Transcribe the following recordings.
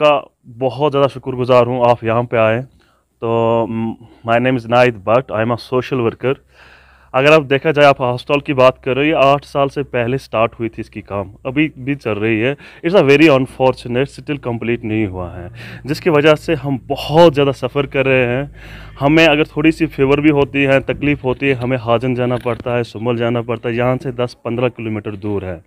आपका बहुत ज़्यादा शुक्रगुजार हूँ, आप यहाँ पे आए। तो my name is Naid but I am a social worker अगर आप देखा जाए, आप हॉस्टल की बात कर रहे हो, ये आठ साल से पहले स्टार्ट हुई थी इसकी काम। अभी भी चल रही है। It's a very unfortunate still complete नहीं हुआ है। जिसकी वजह से हम बहुत ज़्यादा सफ़र कर रहे हैं। हमें अगर थोड़ी सी फेवर भी होती है, तकलीफ़ होती है, हमें हाजन जाना पड़ता है सुमल जाना पड़ता है। यहाँ से दस पंद्रह किलोमीटर दूर है।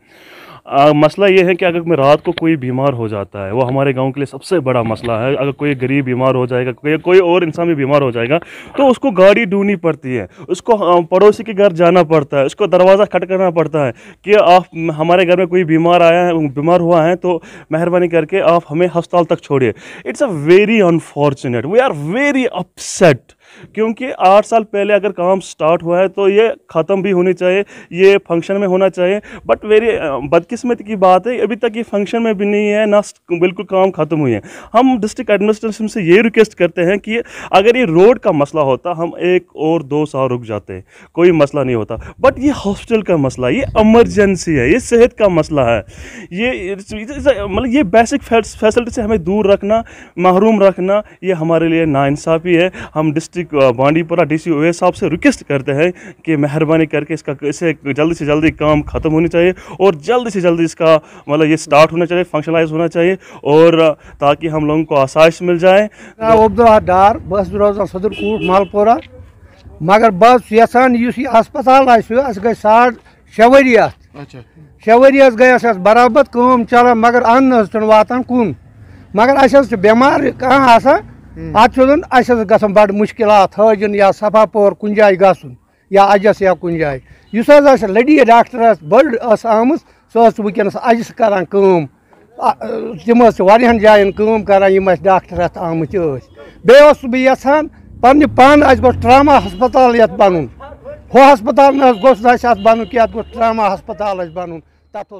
आ, मसला ये है कि अगर मैं रात को कोई बीमार हो जाता है वो हमारे गाँव के लिए सबसे बड़ा मसला है। अगर कोई गरीब बीमार हो जाएगा कोई कोई और इंसान भी बीमार हो जाएगा तो उसको गाड़ी ढूंढनी पड़ती है उसको पड़ोसी के घर जाना पड़ता है उसको दरवाज़ा खटकना पड़ता है कि आप हमारे घर में कोई बीमार आया है बीमार हुआ है तो मेहरबानी करके आप हमें हस्पताल तक छोड़िए। It's a very unfortunate we are very upset क्योंकि आठ साल पहले अगर काम स्टार्ट हुआ है तो ये ख़त्म भी होनी चाहिए, ये फ़ंक्शन में होना चाहिए। बट वेरी बदकिस्मत की बात है, अभी तक ये फ़ंक्शन में भी नहीं है, ना बिल्कुल काम ख़त्म हुई है। हम डिस्ट्रिक्ट एडमिनिस्ट्रेशन से ये रिक्वेस्ट करते हैं कि अगर ये रोड का मसला होता, हम एक और दो साल रुक जाते, कोई मसला नहीं होता। बट ये हॉस्पिटल का मसला, ये एमरजेंसी है, ये सेहत का मसला है। ये मतलब ये बेसिक फैसिलिटी से हमें दूर रखना, महरूम रखना, ये हमारे लिए नाइंसाफ़ी है। हम district district Bandipora D C OS साहब से रिक्वेस्ट करते हैं कि मेहरबानी करके इसका इसे जल्दी से जल्दी काम ख़त्म होनी चाहिए और जल्दी से जल्दी इसका मतलब ये स्टार्ट होना चाहिए फंक्शनलाइज होना चाहिए और ताकि हम लोगों को आसाइश मिल जाए। डार बस रोजान सदरकूट मालपोरा। मगर बस यसान अस्पताल गई साढ़ शे वरी शे वरी गई बराबर कम चलान मगर अन्न वातान कुन मगर अस बेमार कह अत बड़ मुश्किल हजन या सफ़ा पोर कुन जाए गन या अजस या कुन जाए इस लड़ी डाक्टर बड़ आम सह अजस करान तम वारियान जायन डाक्टर बेस बह यहान पे पान गो ट्रामा हस्पताल ये बन हो हस्पताल गोस बन कि ट्रामा हस्पताल बन तथ